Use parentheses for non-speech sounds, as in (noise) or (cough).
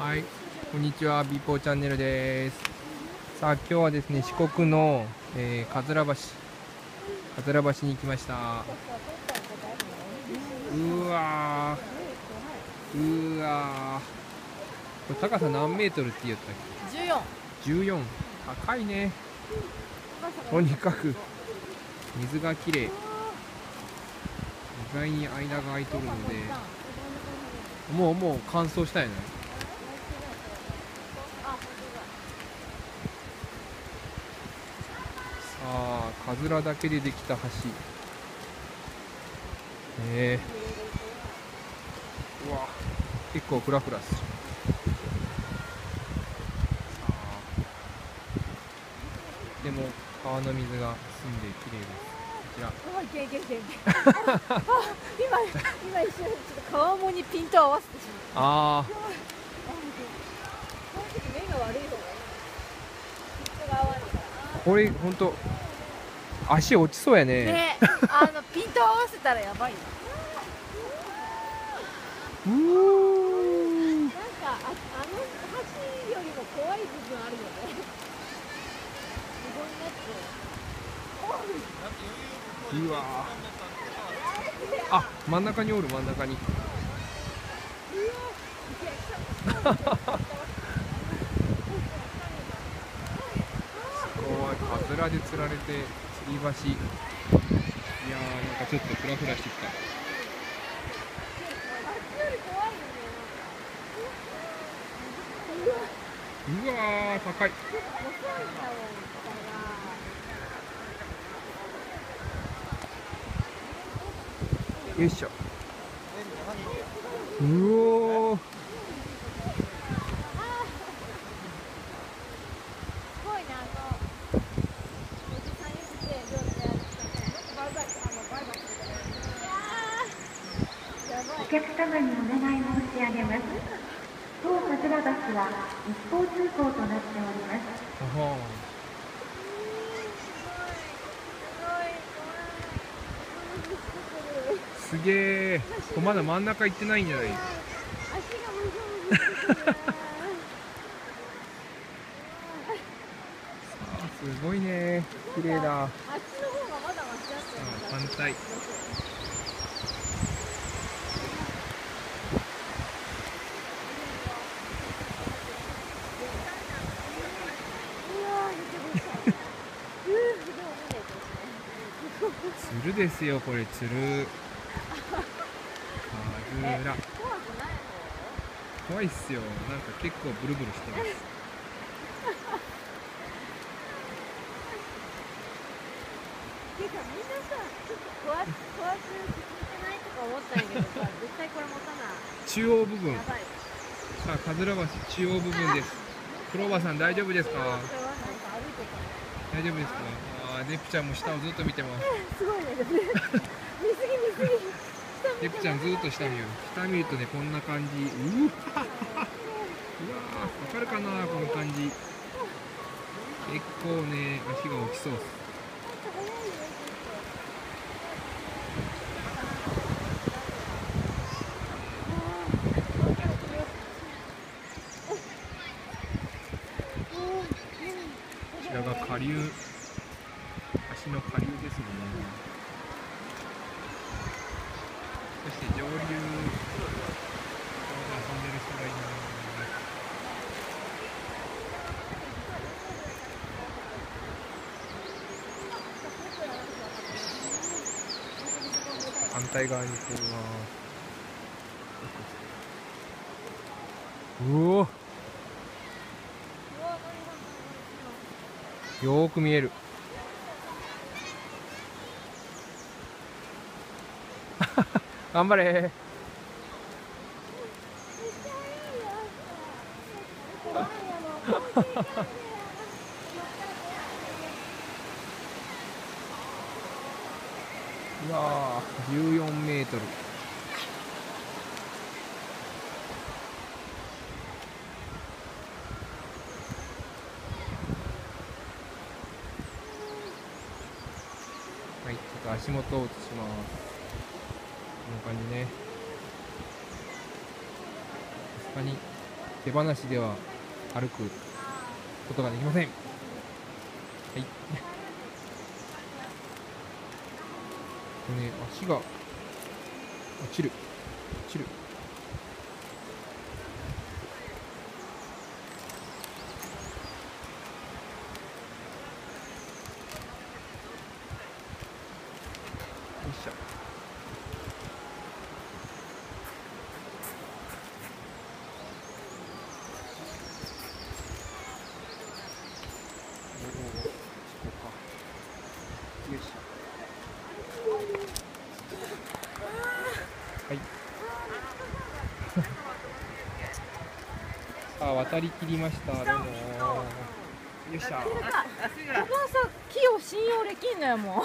はい、こんにちは、ビーポーチャンネルです。さあ、今日はですね、四国の、えー、桂橋、桂橋に来ました。うわー、うわー、これ高さ何メートルって言ったっ14け ?14、高いね。とにかく、水がきれい。意外に間が空いとるので、もうもう乾燥したよね。さあ、かずらだけでできた橋。えー、うわ、結構フラフラする。でも川の水が澄んで綺麗です。こちら。あいけいけいけいけあ今今一瞬ちょっと川面にピント合わせてしまっあたあこの時目が悪い方がいいピントが合わないからー、これ本当足落ちそうやね。ねあの (laughs) ピント合わせたらやばいな。うーん。なんかああの橋よりも怖い部分あるよね。無言になってうわー。あ真ん中におる真ん中に。(laughs) すごいかずらで釣られて吊り橋いやーなんかちょっとフラフラしてきた。うわー高い。よいしょ。うおーすごいね、あの、おじさんよくて、料理でやる人バイバイ、あの、バイバイするから。やばい。お客様にお願い申し上げます。当桜橋は一方通行となっております。すごい、ーすげえこれまだ真ん中行ってないんじゃない？足がむずむずしてくる。あすごいね綺麗だあっちの方がまだマシだったよねあ反対うわー、めっちゃうるさい。うー、すごい思んないつるですよこれつる。かずら怖いっすよ。なんか結構ブルブルしてます。ていうかみんなさ、ちょっと怖く、怖く聞いてないとか思ったんやけどさ、絶対これ持たない。中央部分。さあかずら橋中央部分です。クローバーさん大丈夫ですか？大丈夫ですか？あーデプちゃんも下をずっと見てます。すごいね。見すぎ見すぎ。デプちゃんずっと下見る下見るとねこんな感じ。うわ。うわかるかなこの感じ。結構ね足が落ちそうっすこちらが下流足の下流です。ねそして上流ここで遊んでる人がいます。反対側に行ってみます。うおよーく見える (laughs) 頑張れ。(laughs) うわー14メートル。はいちょっと足元を映します。かにね。さすがに手放しでは歩くことができません。はい。ね足が落ちる。落ちるよいしょおおおこうかよいしょはいさあ渡りきりました。どうもよいしょここはさ木を信用できんのよもう